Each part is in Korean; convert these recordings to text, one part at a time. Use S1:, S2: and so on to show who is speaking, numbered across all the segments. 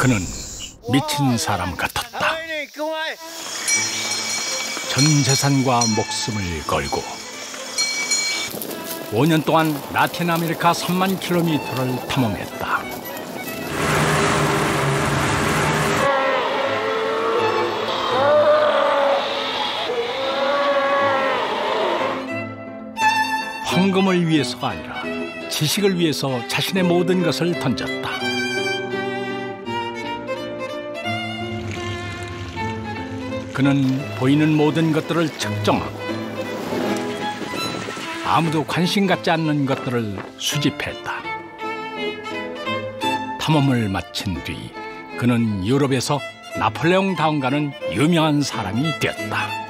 S1: 그는 미친 사람 같았다. 전 재산과 목숨을 걸고 5년 동안 라틴 아메리카 3만 킬로미터를 탐험했다. 황금을 위해서가 아니라 지식을 위해서 자신의 모든 것을 던졌다. 그는 보이는 모든 것들을 측정하고 아무도 관심 갖지 않는 것들을 수집했다. 탐험을 마친 뒤 그는 유럽에서 나폴레옹 다운가는 유명한 사람이 되었다.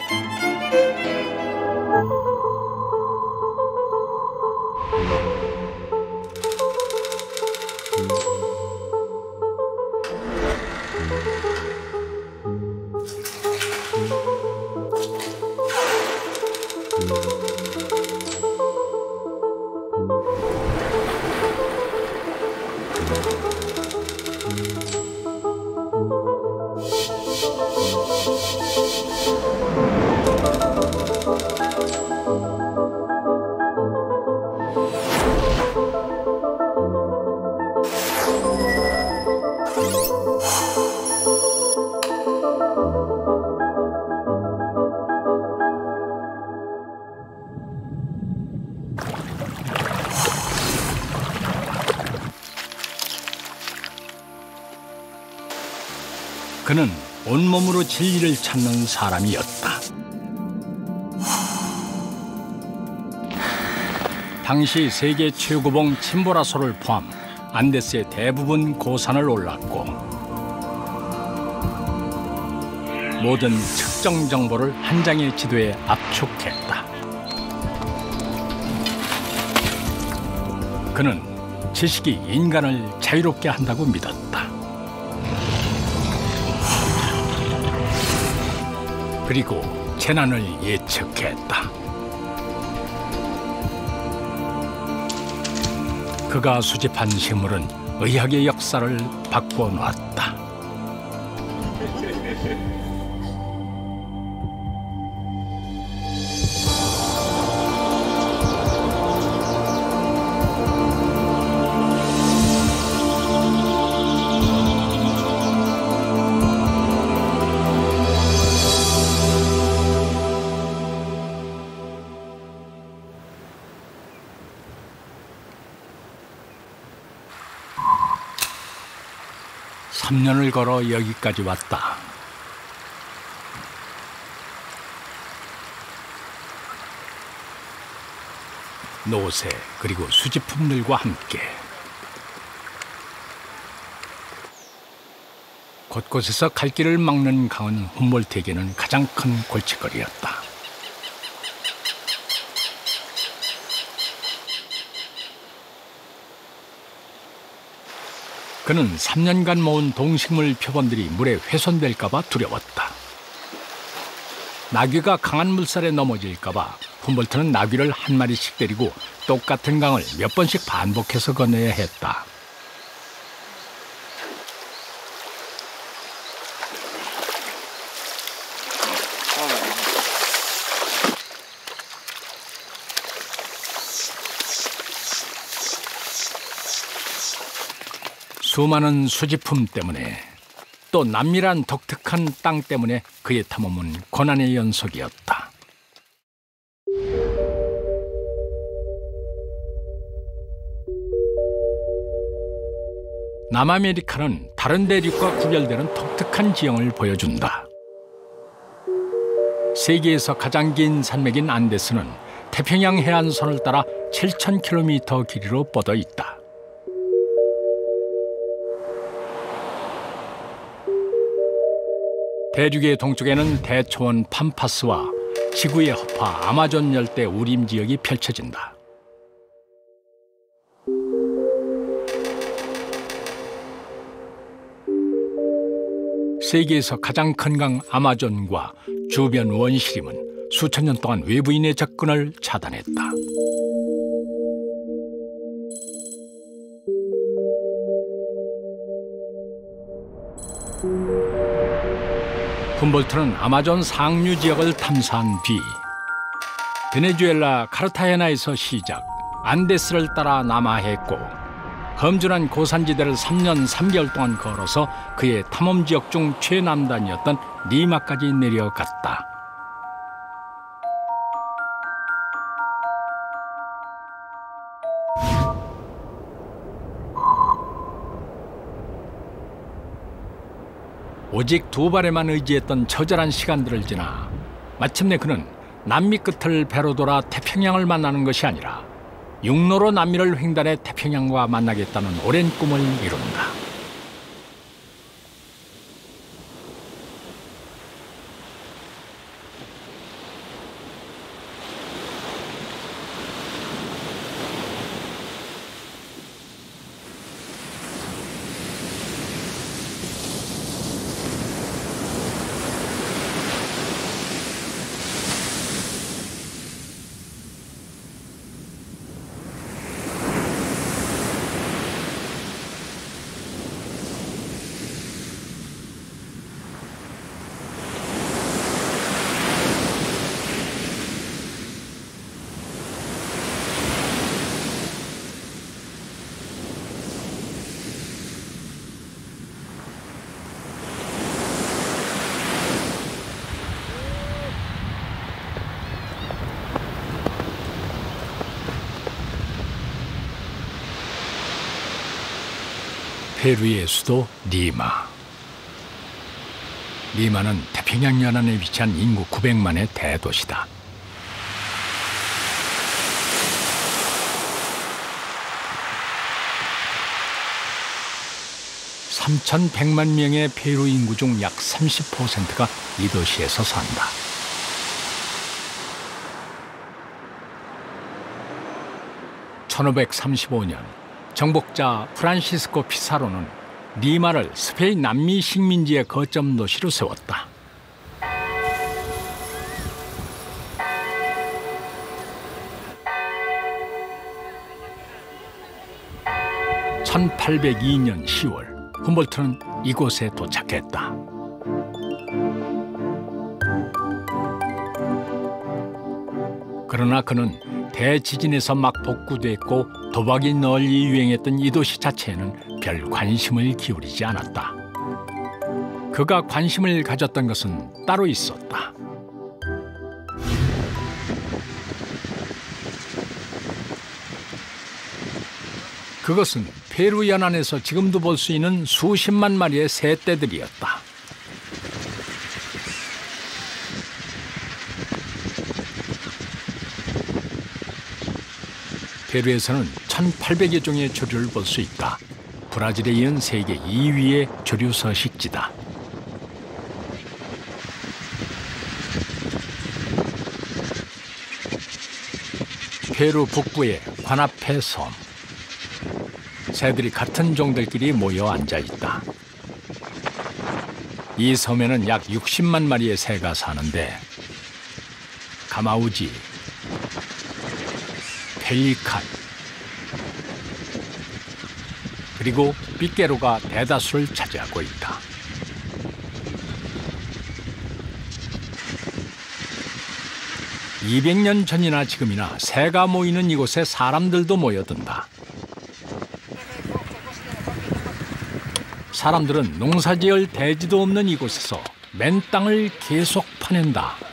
S1: 온몸으로 진리를 찾는 사람이었다. 당시 세계 최고봉 침보라소를 포함 안데스의 대부분 고산을 올랐고 모든 측정 정보를 한 장의 지도에 압축했다. 그는 지식이 인간을 자유롭게 한다고 믿었다. 그리고 재난을 예측했다. 그가 수집한 식물은 의학의 역사를 바꿔놨다. 삼년을 걸어 여기까지 왔다. 노새 그리고 수집품들과 함께 곳곳에서 갈 길을 막는 강은 훔볼트에게는 가장 큰 골칫거리였다. 그는 3년간 모은 동식물 표본들이 물에 훼손될까봐 두려웠다. 나귀가 강한 물살에 넘어질까봐 훔볼트는 나귀를 한 마리씩 데리고 똑같은 강을 몇 번씩 반복해서 건너야 했다. 수많은 수집품 때문에 또 남미란 독특한 땅 때문에 그의 탐험은 고난의 연속이었다. 남아메리카는 다른 대륙과 구별되는 독특한 지형을 보여준다. 세계에서 가장 긴 산맥인 안데스는 태평양 해안선을 따라 7,000km 길이로 뻗어 있다. 대륙의 동쪽에는 대초원 팜파스와 지구의 허파 아마존 열대 우림 지역이 펼쳐진다. 세계에서 가장 큰 강 아마존과 주변 원시림은 수천 년 동안 외부인의 접근을 차단했다. 훔볼트는 아마존 상류 지역을 탐사한 뒤 베네수엘라 카르타헤나에서 시작 안데스를 따라 남하했고 험준한 고산지대를 3년 3개월 동안 걸어서 그의 탐험 지역 중 최남단이었던 리마까지 내려갔다. 오직 두 발에만 의지했던 처절한 시간들을 지나 마침내 그는 남미 끝을 배로 돌아 태평양을 만나는 것이 아니라 육로로 남미를 횡단해 태평양과 만나겠다는 오랜 꿈을 이룬다. 페루의 수도 리마. 리마는 태평양 연안에 위치한 인구 900만의 대도시다. (3,100만) 명의 페루 인구 중 약 30%가 이 도시에서 산다. (1535년) 정복자 프란시스코 피사로는 리마를 스페인 남미 식민지의 거점 도시로 세웠다. (1802년 10월) 훔볼트는 이곳에 도착했다. 그러나 그는 대지진에서 막 복구됐고 도박이 널리 유행했던 이 도시 자체에는 별 관심을 기울이지 않았다. 그가 관심을 가졌던 것은 따로 있었다. 그것은 페루 연안에서 지금도 볼 수 있는 수십만 마리의 새떼들이었다. 페루에서는 1,800여 종의 조류를 볼 수 있다. 브라질에 이은 세계 2위의 조류 서식지다. 페루 북부의 관아페 섬. 새들이 같은 종들끼리 모여 앉아 있다. 이 섬에는 약 60만 마리의 새가 사는데 가마우지, 펠리칸 그리고 삐깨로가 대다수를 차지하고 있다. (200년) 전이나 지금이나 새가 모이는 이곳에 사람들도 모여든다. 사람들은 농사지을 대지도 없는 이곳에서 맨 땅을 계속 파낸다.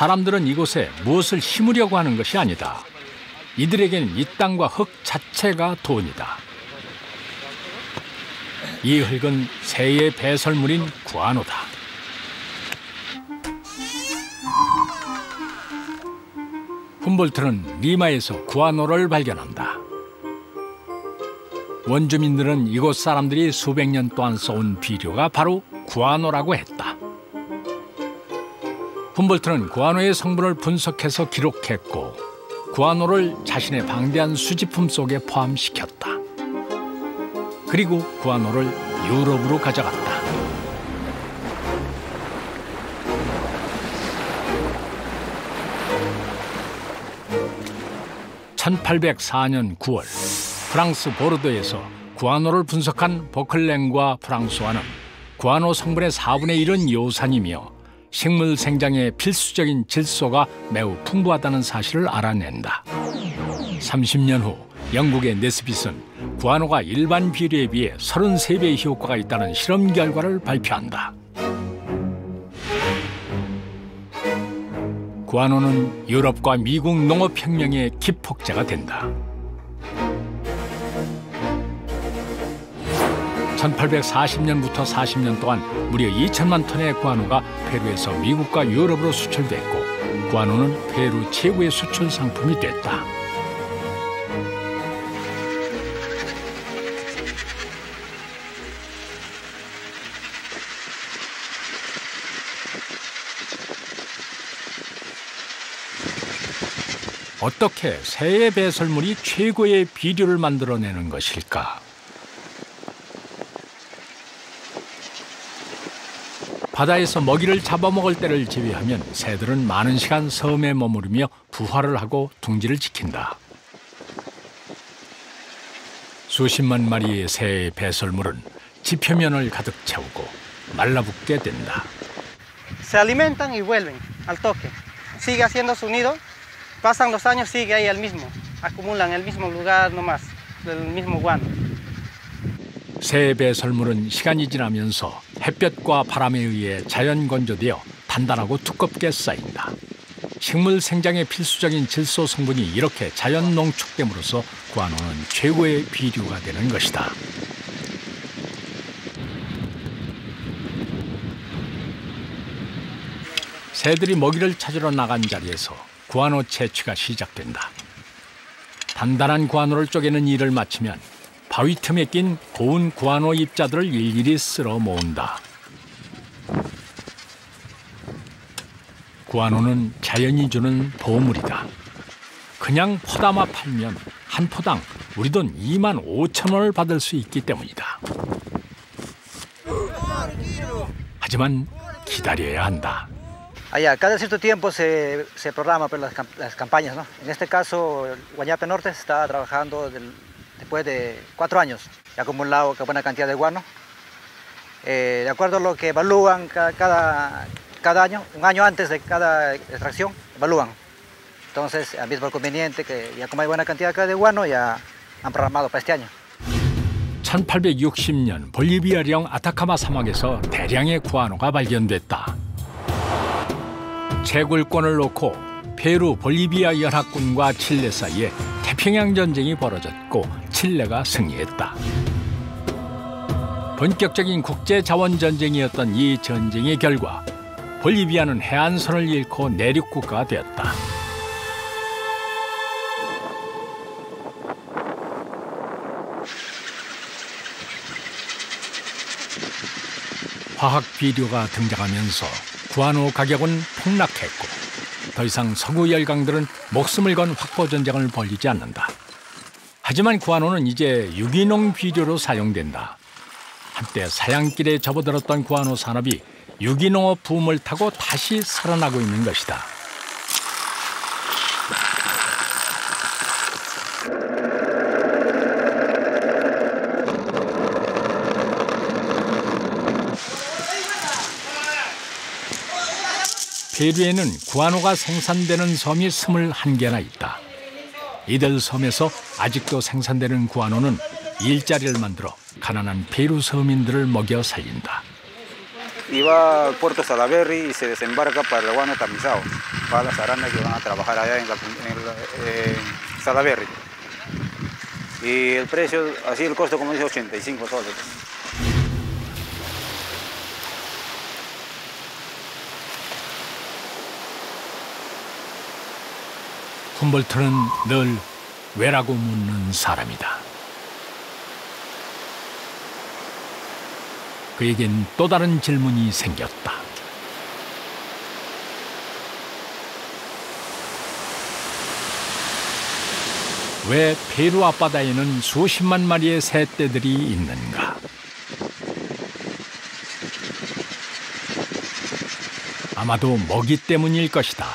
S1: 사람들은 이곳에 무엇을 심으려고 하는 것이 아니다. 이들에게는 이 땅과 흙 자체가 돈이다. 이 흙은 새의 배설물인 구아노다. 훔볼트는 리마에서 구아노를 발견한다. 원주민들은 이곳 사람들이 수백 년 동안 써온 비료가 바로 구아노라고 했다. 훔볼트는 구아노의 성분을 분석해서 기록했고 구아노를 자신의 방대한 수집품 속에 포함시켰다. 그리고 구아노를 유럽으로 가져갔다. (1804년 9월) 프랑스 보르도에서 구아노를 분석한 버클랭과 프랑스와는 구아노 성분의 4분의 1은 요산이며 식물 생장에 필수적인 질소가 매우 풍부하다는 사실을 알아낸다. 30년 후 영국의 네스빗은 구아노가 일반 비료에 비해 33배의 효과가 있다는 실험 결과를 발표한다. 구아노는 유럽과 미국 농업혁명의 기폭제가 된다. 1840년부터 40년 동안 무려 2천만 톤의 구아노가 페루에서 미국과 유럽으로 수출됐고 구아노는 페루 최고의 수출 상품이 됐다. 어떻게 새의 배설물이 최고의 비료를 만들어내는 것일까? 바다에서 먹이를 잡아먹을 때를 제외하면 새들은 많은 시간 섬에 머무르며 부화를 하고 둥지를 지킨다. 수십만 마리의 새의 배설물은 지표면을 가득 채우고 말라붙게 된다.
S2: Se alimentan y vuelven al toque. Sigue haciendo su nido Pasan los años, sigue ahí el mismo, acumulan el mismo lugar nomás, el mismo guano.
S1: 새 배 설물은 시간이 지나면서 햇볕과 바람에 의해 자연 건조되어 단단하고 두껍게 쌓인다. 식물 생장에 필수적인 질소 성분이 이렇게 자연 농축됨으로써 구아노는 최고의 비료가 되는 것이다. 새들이 먹이를 찾으러 나간 자리에서 구아노 채취가 시작된다. 단단한 구아노를 쪼개는 일을 마치면 바위 틈에 낀 고운 구아노 입자들을 일일이 쓸어 모은다. 구아노는 자연이 주는 보물이다. 그냥 포담아 팔면 한 포당 우리 돈 2만 5천 원을 받을 수 있기 때문이다. 하지만 기다려야 한다.
S2: Allá, cada cierto tiempo se, se programa pues, las, las, campañas, ¿no? En este caso, Guañape Norte está trabajando del, después de cuatro años, ha acumulado una buena cantidad de guano. Eh, de acuerdo a lo que evalúan cada, cada año, un año antes de cada extracción, evalúan. Entonces, al mismo conveniente que ya como hay buena cantidad de guano, ya han programado para este año.
S1: 1860년 볼리비아령 아타카마 사막에서 대량의 구아노가 발견됐다. 채굴권을 놓고 페루 볼리비아 연합군과 칠레 사이에 태평양 전쟁이 벌어졌고 칠레가 승리했다. 본격적인 국제 자원 전쟁이었던 이 전쟁의 결과 볼리비아는 해안선을 잃고 내륙 국가가 되었다. 화학 비료가 등장하면서 구아노 가격은 폭락했고 더 이상 서구 열강들은 목숨을 건 확보 전쟁을 벌이지 않는다. 하지만 구아노는 이제 유기농 비료로 사용된다. 한때 사양길에 접어들었던 구아노 산업이 유기농업 붐을 타고 다시 살아나고 있는 것이다. 페루에는 구아노가 생산되는 섬이 21개나 있다. 이들 섬에서 아직도 생산되는 구아노는 일자리를 만들어 가난한 페루 서민들을 먹여 살린다.
S3: Iba al puerto Salaberry y se desembarca para el guano tamizado, para las aranas que van a trabajar allá en, la, en, en Salaberry. Y el precio, así el costo como dice, 85 soles.
S1: 훔볼트는 늘 왜라고 묻는 사람이다. 그에겐 또 다른 질문이 생겼다. 왜 페루 앞바다에는 수십만 마리의 새떼들이 있는가? 아마도 먹이 때문일 것이다.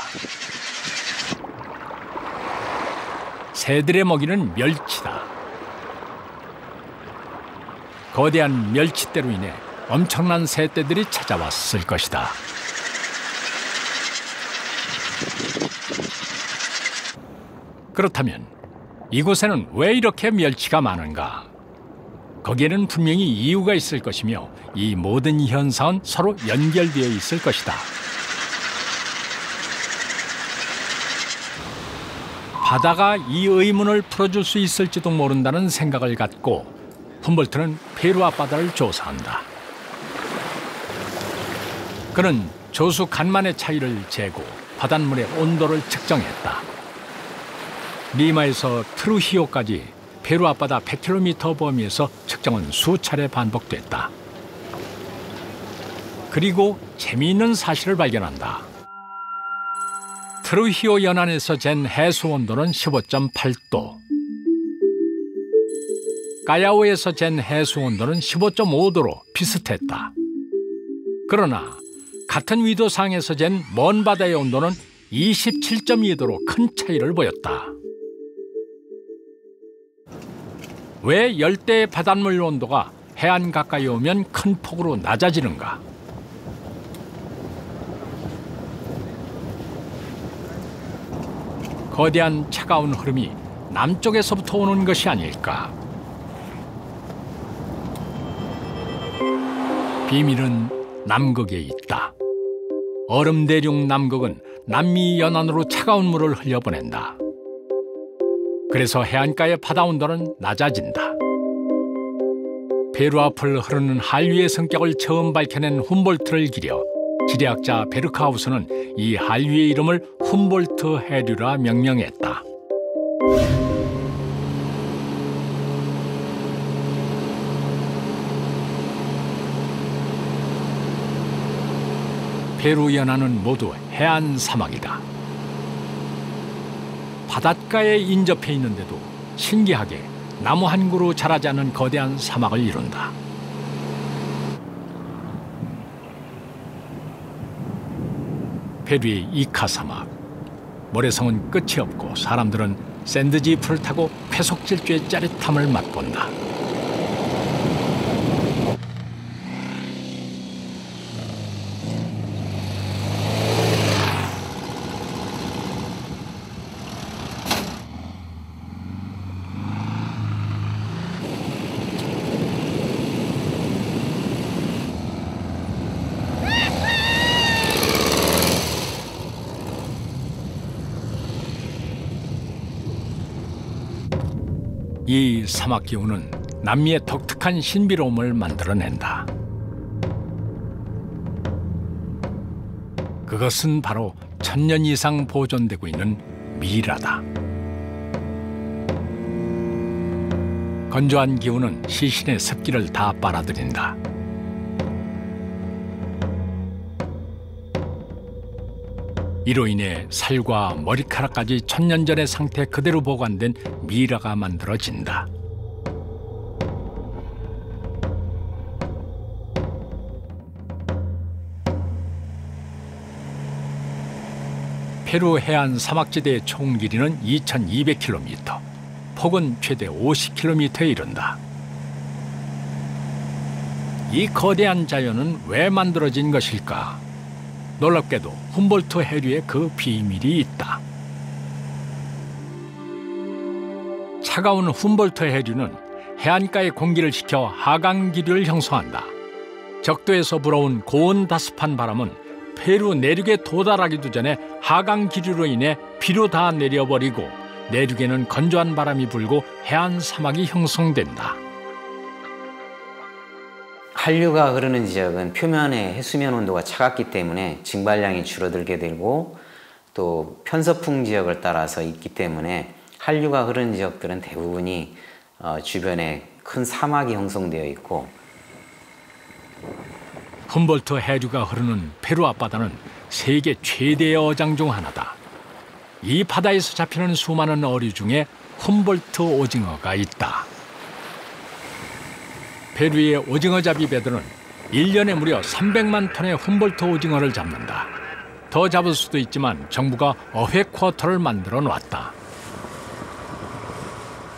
S1: 새들의 먹이는 멸치다. 거대한 멸치대로 인해 엄청난 새떼들이 찾아왔을 것이다. 그렇다면 이곳에는 왜 이렇게 멸치가 많은가? 거기에는 분명히 이유가 있을 것이며 이 모든 현상은 서로 연결되어 있을 것이다. 바다가 이 의문을 풀어줄 수 있을지도 모른다는 생각을 갖고 훔볼트는 페루 앞바다를 조사한다. 그는 조수 간만의 차이를 재고 바닷물의 온도를 측정했다. 리마에서 트루히오까지 페루 앞바다 100km 범위에서 측정은 수차례 반복됐다. 그리고 재미있는 사실을 발견한다. 트루히오 연안에서 잰 해수 온도는 15.8도. 까야오에서 잰 해수 온도는 15.5도로 비슷했다. 그러나 같은 위도상에서 잰 먼 바다의 온도는 27.2도로 큰 차이를 보였다. 왜 열대 바닷물 온도가 해안 가까이 오면 큰 폭으로 낮아지는가? 거대한 차가운 흐름이 남쪽에서부터 오는 것이 아닐까? 비밀은 남극에 있다. 얼음 대륙 남극은 남미 연안으로 차가운 물을 흘려보낸다. 그래서 해안가의 바다 온도는 낮아진다. 페루 앞을 흐르는 한류의 성격을 처음 밝혀낸 훔볼트를 기려 지리학자 베르카우스는 이 한류의 이름을 훔볼트 해류라 명명했다. 페루 연안은 모두 해안 사막이다. 바닷가에 인접해 있는데도 신기하게 나무 한 그루 자라지 않은 거대한 사막을 이룬다. 페루의 이카 사막. 모래성은 끝이 없고 사람들은 샌드지프를 타고 쾌속질주의 짜릿함을 맛본다. 이 사막 기후는 남미의 독특한 신비로움을 만들어낸다. 그것은 바로 천년 이상 보존되고 있는 미라다. 건조한 기후는 시신의 습기를 다 빨아들인다. 이로 인해 살과 머리카락까지 천년 전의 상태 그대로 보관된 미라가 만들어진다. 페루 해안 사막지대의 총 길이는 2,200km, 폭은 최대 50km에 이른다. 이 거대한 자연은 왜 만들어진 것일까? 놀랍게도 훔볼트 해류에 그 비밀이 있다. 차가운 훔볼트 해류는 해안가의 공기를 식혀 하강 기류를 형성한다. 적도에서 불어온 고온 다습한 바람은 페루 내륙에 도달하기도 전에 하강 기류로 인해 비로 다 내려버리고 내륙에는 건조한 바람이 불고 해안 사막이 형성된다.
S4: 한류가 흐르는 지역은 표면의 해수면 온도가 차갑기 때문에 증발량이 줄어들게 되고 또 편서풍 지역을 따라서 있기 때문에 한류가 흐르는 지역들은 대부분이 어, 주변에 큰 사막이 형성되어 있고
S1: 훔볼트 해류가 흐르는 페루 앞바다는 세계 최대의 어장 중 하나다. 이 바다에서 잡히는 수많은 어류 중에 훔볼트 오징어가 있다. 페루의 오징어잡이 배들은 1년에 무려 300만 톤의 훔볼트 오징어를 잡는다. 더 잡을 수도 있지만 정부가 어획 쿼터를 만들어 놨다.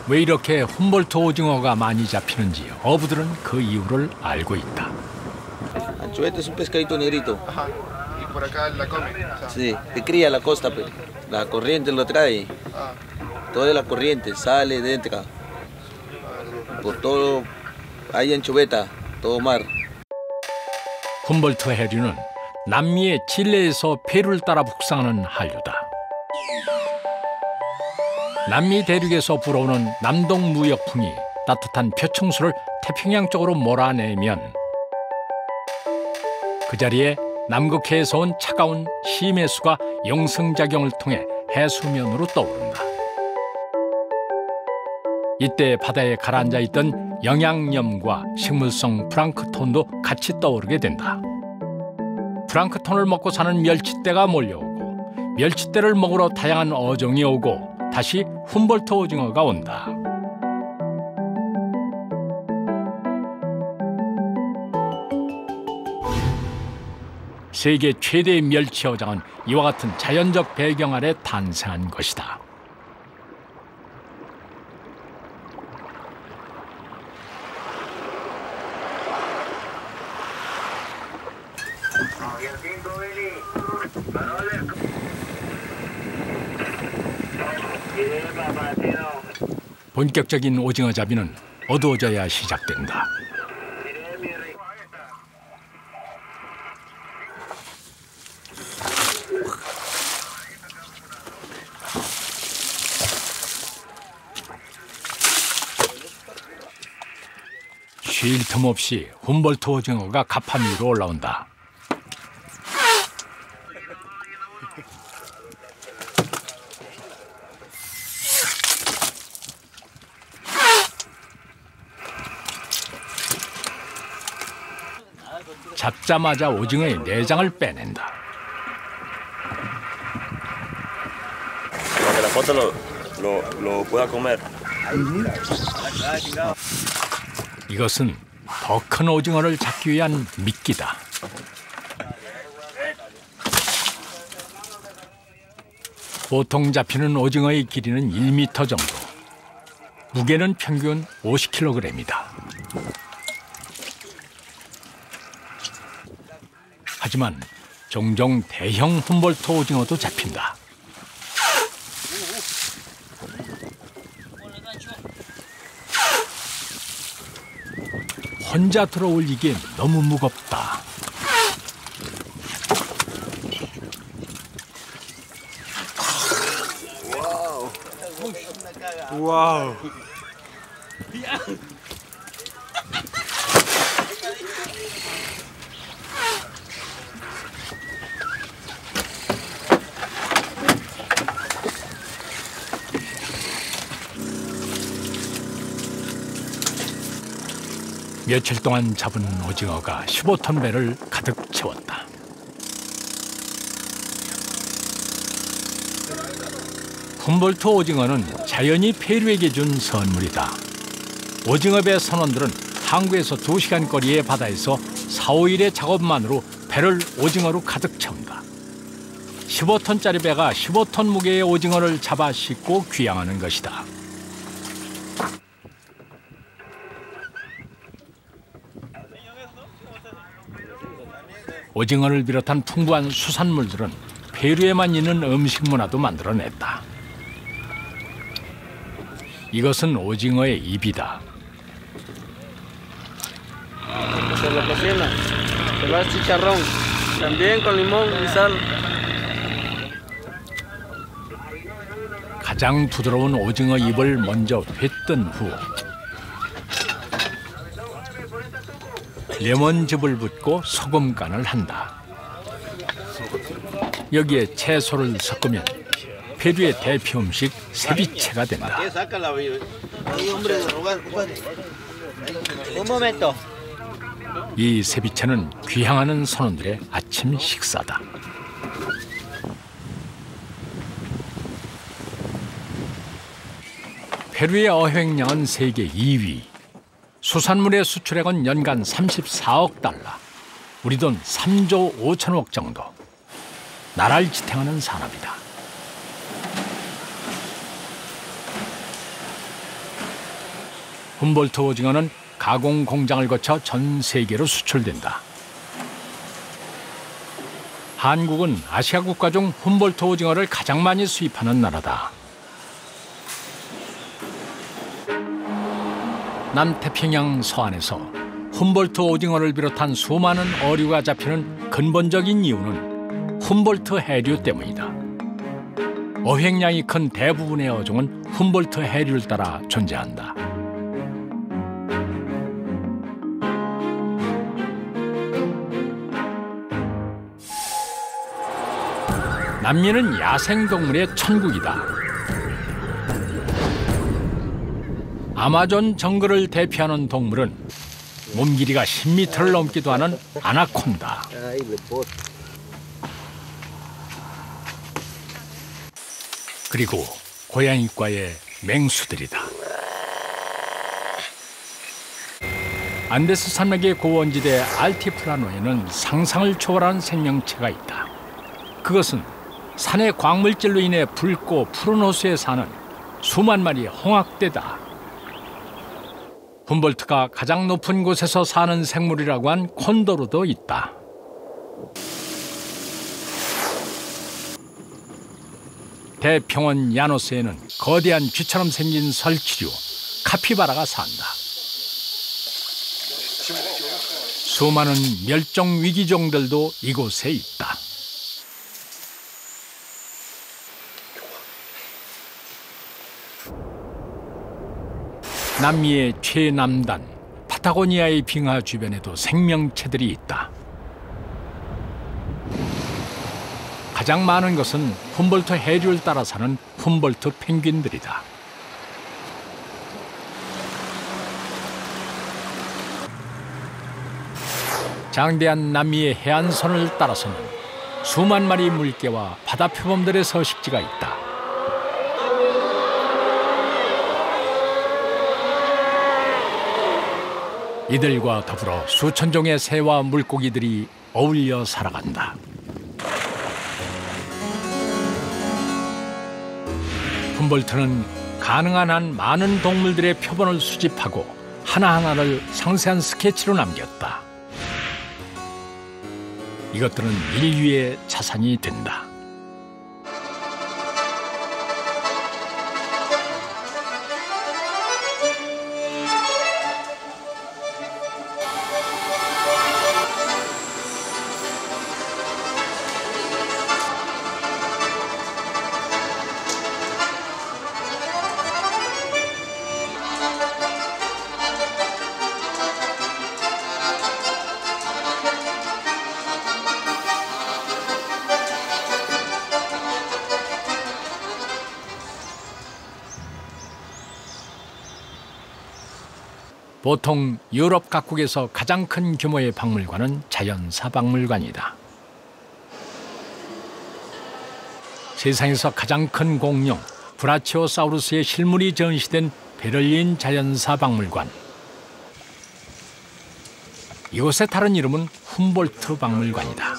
S1: 왜 이렇게 훔볼트 오징어가 많이 잡히는지 어부들은 그 이유를 알고 있다.
S5: Sí, cría la costa, pues. La corriente lo trae.
S6: ah,
S5: Toda la corriente sale. Por todo, hay anchoveta, todo mar.
S1: 훔볼트 해류는 남미의 칠레에서 페루를 따라 북상하는 한류다. 남미 대륙에서 불어오는 남동 무역풍이 따뜻한 표층수를 태평양 쪽으로 몰아내면 그 자리에 남극해에서 온 차가운 심해수가 용성작용을 통해 해수면으로 떠오른다. 이때 바다에 가라앉아 있던 영양염과 식물성 플랑크톤도 같이 떠오르게 된다. 플랑크톤을 먹고 사는 멸치떼가 몰려오고 멸치떼를 먹으러 다양한 어종이 오고 다시 훔볼트 오징어가 온다. 세계 최대의 멸치 어장은 이와 같은 자연적 배경 아래 탄생한 것이다. 본격적인 오징어 잡이는 어두워져야 시작된다. 쉴 틈 없이 훔볼트 오징어가 가판 위로 올라온다. 잡자마자 오징어의 내장을 빼낸다. 이것은 더 큰 오징어를 잡기 위한 미끼다. 보통 잡히는 오징어의 길이는 1m 정도. 무게는 평균 50kg이다. 하지만 종종 대형 훔볼트 오징어도 잡힌다. 혼자 들어올리기엔 너무 무겁다. 며칠 동안 잡은 오징어가 15톤 배를 가득 채웠다. 훔볼트 오징어는 자연이 페루에게 준 선물이다. 오징어 배 선원들은 항구에서 2시간 거리의 바다에서 4, 5일의 작업만으로 배를 오징어로 가득 채운다. 15톤짜리 배가 15톤 무게의 오징어를 잡아 싣고 귀향하는 것이다. 오징어를 비롯한 풍부한 수산물들은 페루에만 있는 음식 문화도 만들어냈다. 이것은 오징어의 입이다. 가장 부드러운 오징어 입을 먼저 휘뜬 후 레몬즙을 붓고 소금 간을 한다. 여기에 채소를 섞으면 페루의 대표 음식 세비체가 된다. 이 세비체는 귀향하는 선원들의 아침 식사다. 페루의 어획량은 세계 2위. 수산물의 수출액은 연간 34억 달러. 우리 돈 3조 5천억 정도. 나라를 지탱하는 산업이다. 훔볼트 오징어는 가공 공장을 거쳐 전 세계로 수출된다. 한국은 아시아 국가 중 훔볼트 오징어를 가장 많이 수입하는 나라다. 남태평양 서안에서 훔볼트 오징어를 비롯한 수많은 어류가 잡히는 근본적인 이유는 훔볼트 해류 때문이다. 어획량이 큰 대부분의 어종은 훔볼트 해류를 따라 존재한다. 남미는 야생동물의 천국이다. 아마존 정글을 대표하는 동물은 몸 길이가 10m를 넘기도 하는 아나콘다. 그리고 고양이과의 맹수들이다. 안데스 산맥의 고원지대 알티플라노에는 상상을 초월한 생명체가 있다. 그것은 산의 광물질로 인해 붉고 푸른 호수에 사는 수만 마리의 홍학대다. 훔볼트가 가장 높은 곳에서 사는 생물이라고 한 콘도르도 있다. 대평원 야노스에는 거대한 쥐처럼 생긴 설치류 카피바라가 산다. 수많은 멸종 위기종들도 이곳에 있다. 남미의 최남단 파타고니아의 빙하 주변에도 생명체들이 있다. 가장 많은 것은 훔볼트 해류를 따라 사는 훔볼트 펭귄들이다. 장대한 남미의 해안선을 따라서는 수만 마리 물개와 바다 표범들의 서식지가 있다. 이들과 더불어 수천 종의 새와 물고기들이 어울려 살아간다. 훔볼트는 가능한 한 많은 동물들의 표본을 수집하고 하나하나를 상세한 스케치로 남겼다. 이것들은 인류의 자산이 된다. 보통 유럽 각국에서 가장 큰 규모의 박물관은 자연사 박물관이다. 세상에서 가장 큰 공룡 브라치오사우루스의 실물이 전시된 베를린 자연사 박물관. 이곳의 다른 이름은 훔볼트 박물관이다.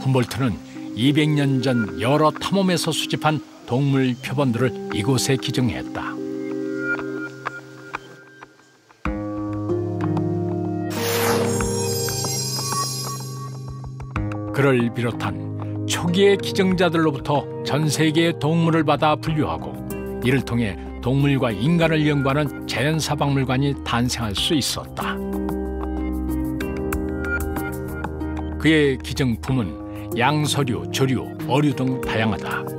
S1: 훔볼트는 200년 전 여러 탐험에서 수집한 동물 표본들을 이곳에 기증했다. 그를 비롯한 초기의 기증자들로부터 전 세계의 동물을 받아 분류하고 이를 통해 동물과 인간을 연구하는 자연사박물관이 탄생할 수 있었다. 그의 기증품은 양서류, 조류, 어류 등 다양하다.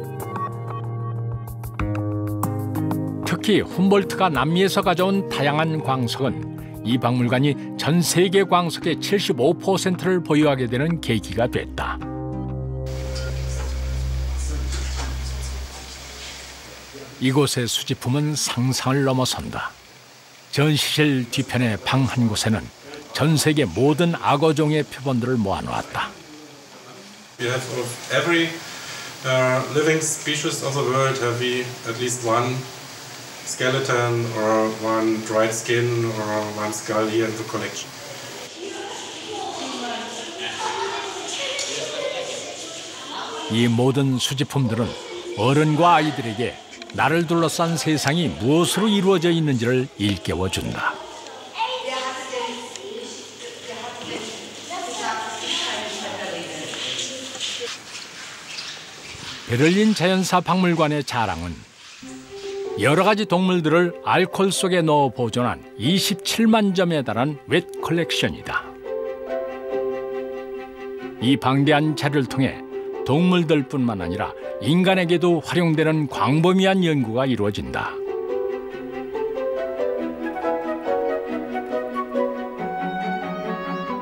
S1: 특히 훔볼트가 남미에서 가져온 다양한 광석은 이 박물관이 전 세계 광석의 75%를 보유하게 되는 계기가 됐다. 이곳의 수집품은 상상을 넘어선다. 전시실 뒤편의 방 한 곳에는 전 세계 모든 악어종의 표본들을 모아놓았다.
S7: We have of every uh, living species of the world have we at least one skeleton or one dried skin or one skull here in the collection.
S1: 이 모든 수집품들은 어른과 아이들에게 나를 둘러싼 세상이 무엇으로 이루어져 있는지를 일깨워 준다. 베를린 자연사 박물관의 자랑은 여러 가지 동물들을 알코올 속에 넣어 보존한 27만 점에 달한 웹 컬렉션이다. 이 방대한 자료를 통해 동물들뿐만 아니라 인간에게도 활용되는 광범위한 연구가 이루어진다.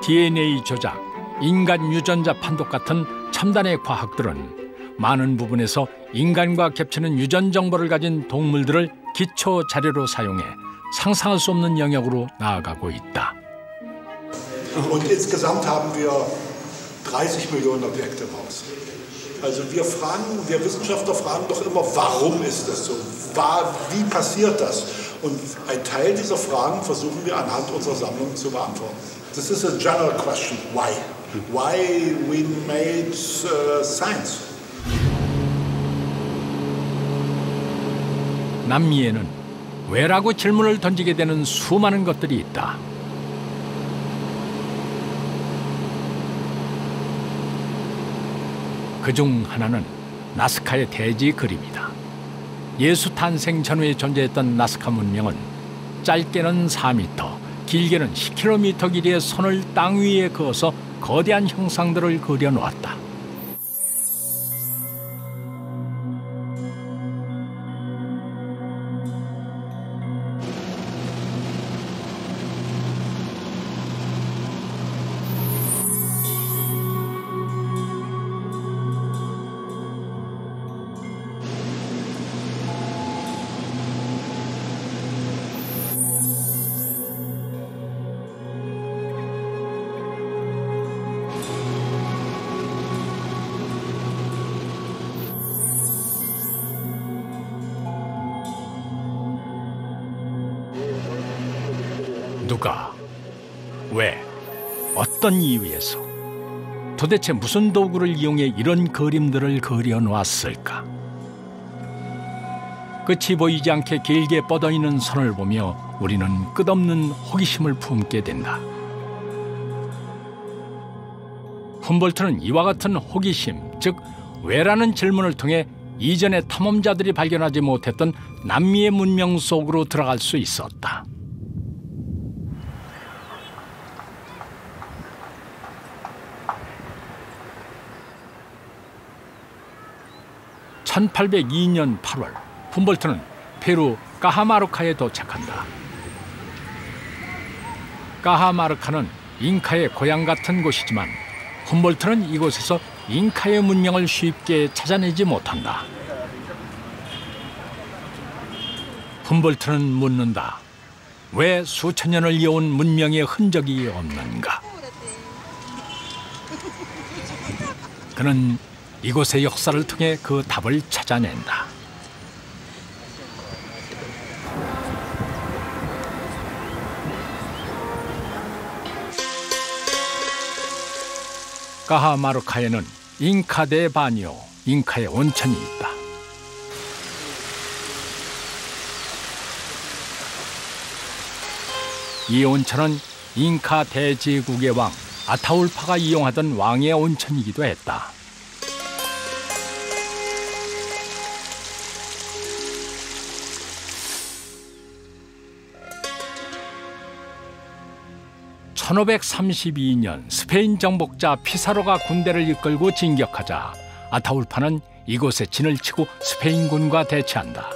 S1: DNA 조작, 인간 유전자 판독 같은 첨단의 과학들은 많은 부분에서 인간과 겹치는 유전 정보를 가진 동물들을 기초 자료로 사용해 상상할 수 없는 영역으로 나아가고 있다.
S8: Und insgesamt haben wir 30 Millionen Objekte im Haus. Also wir fragen, wir Wissenschaftler fragen doch immer, warum ist das so? Wie passiert das? Und ein Teil dieser Fragen versuchen wir anhand unserer Sammlung zu beantworten. Das ist a general question, why? Why we made uh, science?
S1: 남미에는 왜라고 질문을 던지게 되는 수많은 것들이 있다. 그 중 하나는 나스카의 대지 그림이다. 예수 탄생 전후에 존재했던 나스카 문명은 짧게는 4m, 길게는 10km 길이의 선을 땅 위에 그어서 거대한 형상들을 그려놓았다. 어떤 이유에서, 도대체 무슨 도구를 이용해 이런 그림들을 그려놓았을까? 끝이 보이지 않게 길게 뻗어 있는 선을 보며 우리는 끝없는 호기심을 품게 된다. 훔볼트는 이와 같은 호기심, 즉 왜라는 질문을 통해 이전의 탐험자들이 발견하지 못했던 남미의 문명 속으로 들어갈 수 있었다. 1802년 8월 훔볼트는 페루 까하마르카에 도착한다. 까하마르카는 잉카의 고향 같은 곳이지만 훔볼트는 이곳에서 잉카의 문명을 쉽게 찾아내지 못한다. 훔볼트는 묻는다. 왜 수천 년을 이어온 문명의 흔적이 없는가? 그는 이곳의 역사를 통해 그 답을 찾아낸다. 까하마르카에는 잉카 대 바니오, 잉카의 온천이 있다. 이 온천은 잉카 대제국의 왕 아타울파가 이용하던 왕의 온천이기도 했다. (1532년) 스페인 정복자 피사로가 군대를 이끌고 진격하자 아타울파는 이곳에 진을 치고 스페인군과 대치한다.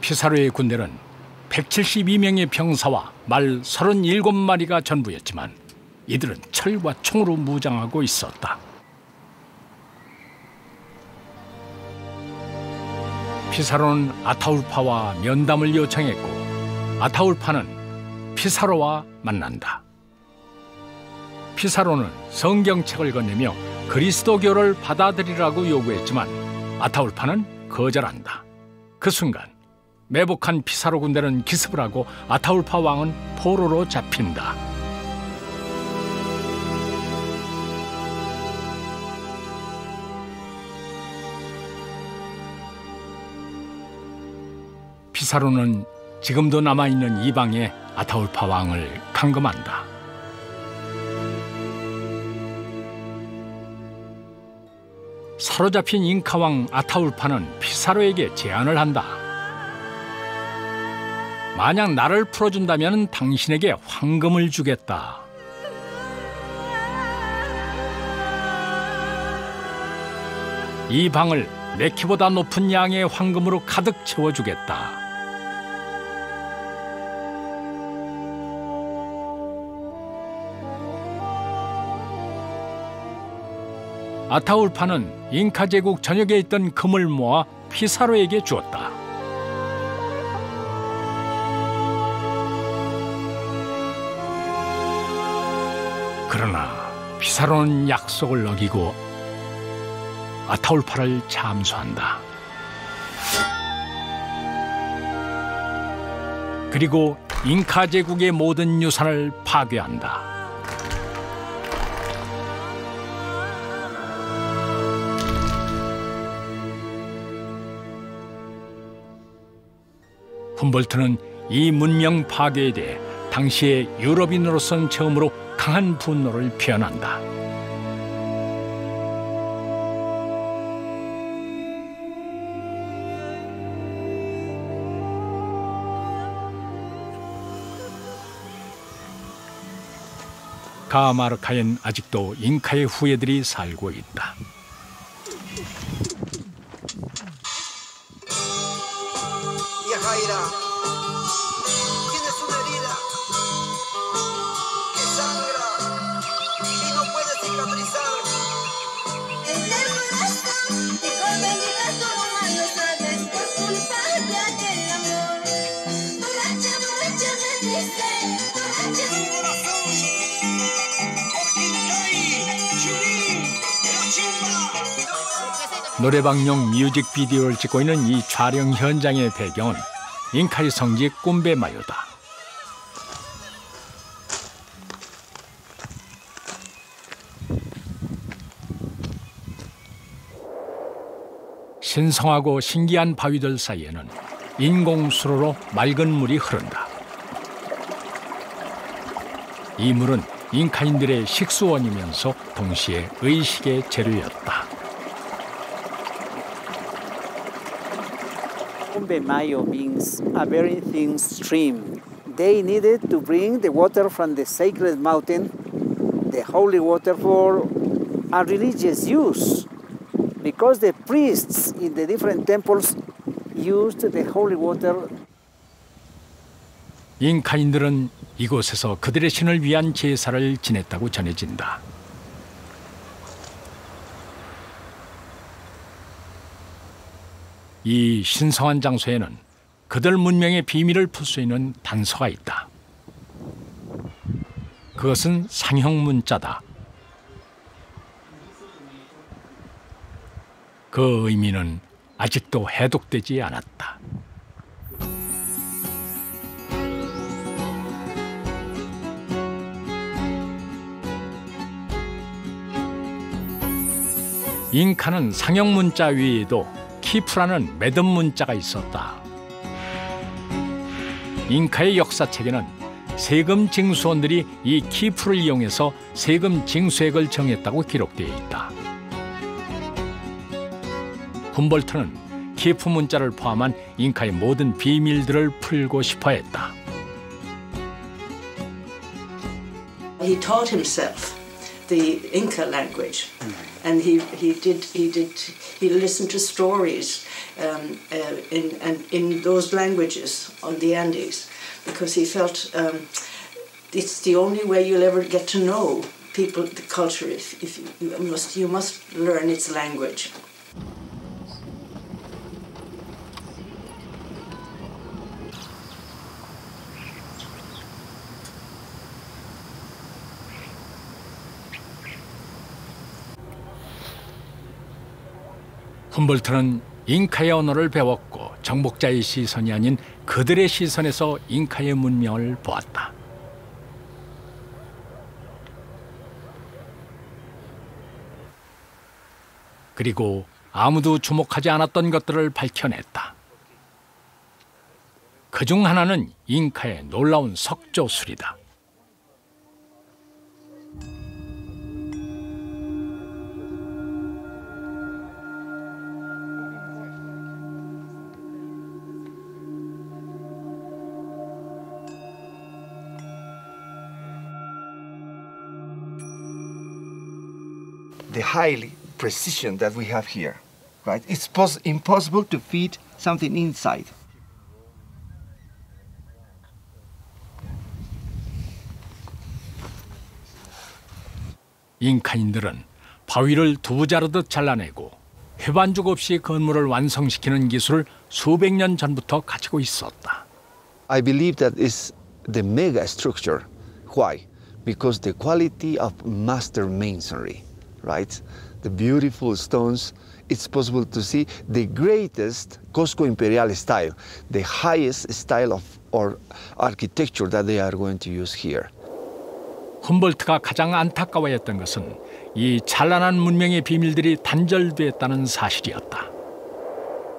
S1: 피사로의 군대는 172명의 병사와 말 37마리가 전부였지만 이들은 철과 총으로 무장하고 있었다. 피사로는 아타울파와 면담을 요청했고 아타울파는 피사로와 만난다. 피사로는 성경책을 건네며 그리스도교를 받아들이라고 요구했지만 아타울파는 거절한다. 그 순간 매복한 피사로 군대는 기습을 하고 아타울파 왕은 포로로 잡힌다. 피사로는 지금도 남아있는 이방의 아타울파 왕을 감금한다. 사로잡힌 잉카왕 아타울파는 피사로에게 제안을 한다. 만약 나를 풀어준다면 당신에게 황금을 주겠다. 이 방을 메키보다 높은 양의 황금으로 가득 채워주겠다. 아타울파는 잉카 제국 전역에 있던 금을 모아 피사로에게 주었다. 그러나 피사로는 약속을 어기고 아타울파를 잠수한다. 그리고 잉카 제국의 모든 유산을 파괴한다. 훔볼트는 이 문명 파괴에 대해 당시의 유럽인으로선 처음으로 강한 분노를 표현한다. 가마르카엔 아직도 잉카의 후예들이 살고 있다. 노래방용 뮤직비디오를 찍고 있는 이 촬영 현장의 배경은 잉카의 성지 꼼베마요다. 신성하고 신기한 바위들 사이에는 인공수로로 맑은 물이 흐른다. 이 물은 잉카인들의 식수원이면서 동시에 의식의 재료였다.
S9: Mayo means a very thin stream. They needed to bring the water from the sacred mountain, the holy water, for a religious use. Because the priests in the different temples used the holy water.
S1: 잉카인들은 이곳에서 그들의 신을 위한 제사를 지냈다고 전해진다. 이 신성한 장소에는 그들 문명의 비밀을 풀 수 있는 단서가 있다. 그것은 상형 문자다. 그 의미는 아직도 해독되지 않았다. 잉카는 상형 문자 위에도 키프라는 매듭 문자가 있었다. 잉카의 역사책에는 세금 징수원들이 이 키프를 이용해서 세금 징수액을 정했다고 기록되어 있다. 훔볼트는 키프 문자를 포함한 잉카의 모든 비밀들을 풀고 싶어 했다.
S10: He taught himself the Inca language, and he, he did he did he listened to stories um, uh, in and in those languages on the Andes because he felt um, it's the only way you'll ever get to know people the culture if, if you must you must learn its language.
S1: 훔볼트는 잉카의 언어를 배웠고 정복자의 시선이 아닌 그들의 시선에서 잉카의 문명을 보았다. 그리고 아무도 주목하지 않았던 것들을 밝혀냈다. 그 중 하나는 잉카의 놀라운 석조술이다.
S11: Highly precision that we have here, right? It's pos- impossible to feed something inside.
S1: 잉카인들은 바위를 두부 자르듯 잘라내고 해반죽 없이 건물을 완성시키는 기술을 수백 년 전부터 가지고 있었다.
S11: I believe that is the mega structure. Why? Because the quality of master masonry, right? The beautiful stones, it's possible to see the greatest Cosco Imperial style, the highest style of or architecture that they are going to use here.
S1: 훔볼트가 가장 안타까워했던 것은 이 찬란한 문명의 비밀들이 단절됐다는 사실이었다.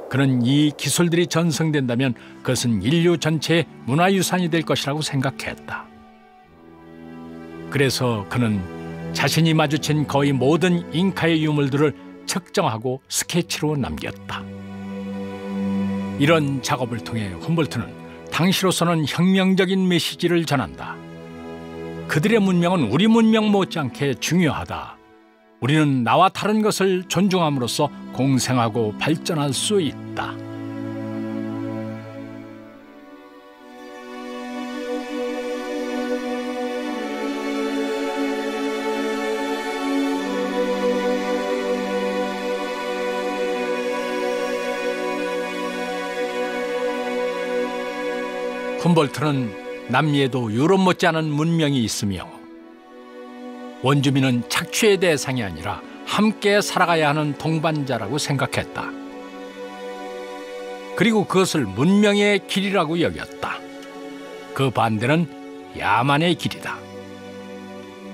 S1: 그는 이 기술들이 전승된다면 그것은 인류 전체의 문화유산이 될 것이라고 생각했다. 그래서 그는 자신이 마주친 거의 모든 잉카의 유물들을 측정하고 스케치로 남겼다. 이런 작업을 통해 훔볼트는 당시로서는 혁명적인 메시지를 전한다. 그들의 문명은 우리 문명 못지않게 중요하다. 우리는 나와 다른 것을 존중함으로써 공생하고 발전할 수 있다. 훔볼트는 남미에도 유럽 못지않은 문명이 있으며 원주민은 착취의 대상이 아니라 함께 살아가야 하는 동반자라고 생각했다. 그리고 그것을 문명의 길이라고 여겼다. 그 반대는 야만의 길이다.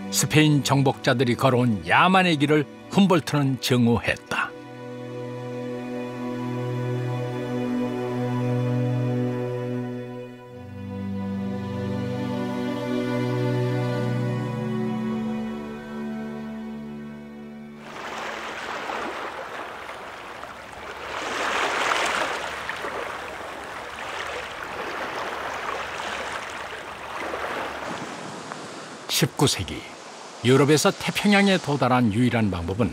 S1: 스페인 정복자들이 걸어온 야만의 길을 훔볼트는 증오했다. 십구 세기 유럽에서 태평양에 도달한 유일한 방법은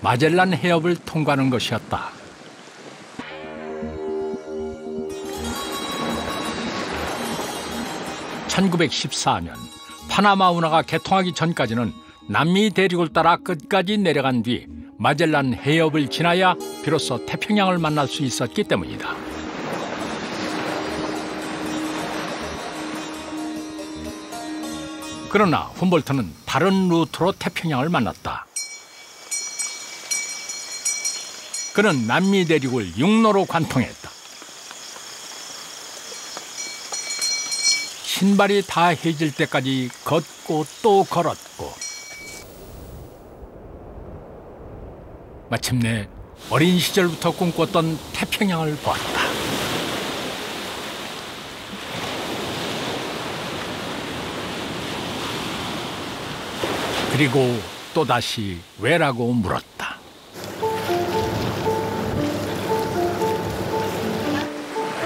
S1: 마젤란 해협을 통과하는 것이었다. (1914년) 파나마 운하가 개통하기 전까지는 남미 대륙을 따라 끝까지 내려간 뒤 마젤란 해협을 지나야 비로소 태평양을 만날 수 있었기 때문이다. 그러나 훔볼트는 다른 루트로 태평양을 만났다. 그는 남미 대륙을 육로로 관통했다. 신발이 다 해질 때까지 걷고 또 걸었고 마침내 어린 시절부터 꿈꿨던 태평양을 보았다. 그리고 또다시 왜라고 물었다.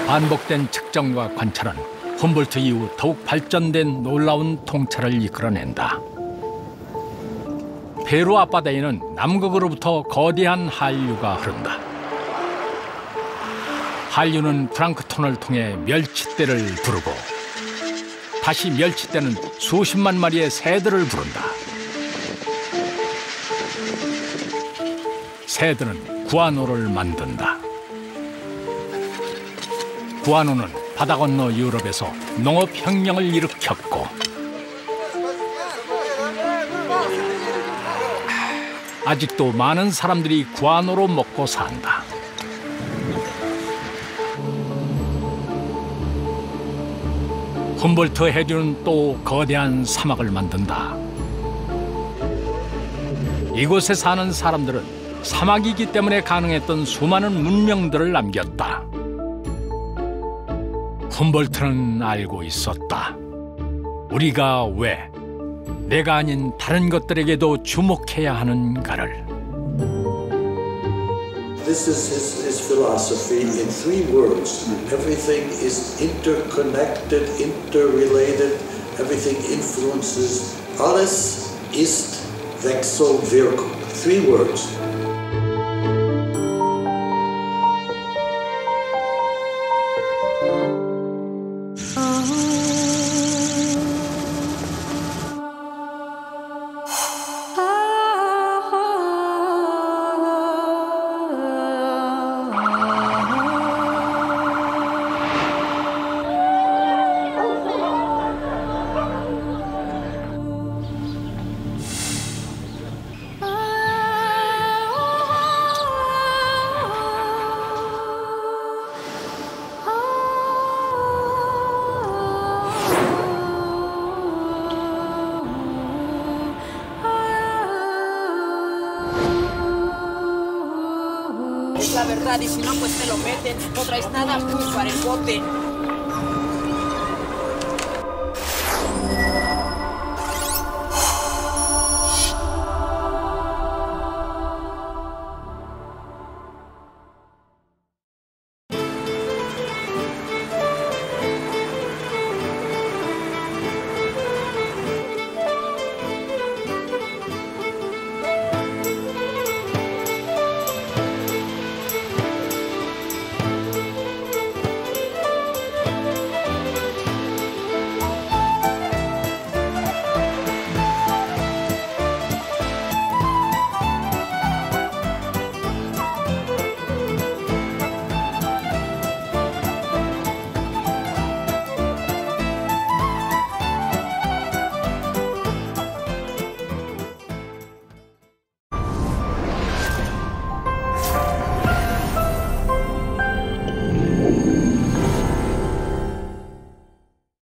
S1: 반복된 측정과 관찰은 훔볼트 이후 더욱 발전된 놀라운 통찰을 이끌어낸다. 페루 앞바다에는 남극으로부터 거대한 한류가 흐른다. 한류는 플랑크톤을 통해 멸치떼를 부르고 다시 멸치떼는 수십만 마리의 새들을 부른다. 새들은 구아노를 만든다. 구아노는 바다 건너 유럽에서 농업 혁명을 일으켰고 아직도 많은 사람들이 구아노로 먹고 산다. 훔볼트 해류는 또 거대한 사막을 만든다. 이곳에 사는 사람들은 사막이기 때문에 가능했던 수많은 문명들을 남겼다. 훔볼트는 알고 있었다. 우리가 왜 내가 아닌 다른 것들에게도 주목해야 하는가를.
S12: This is his, his philosophy in three words. Everything is interconnected, interrelated, everything influences. Alles ist Wechselwirkung. Three words.
S13: Verdad y si no pues te lo meten. No traes nada para el bote.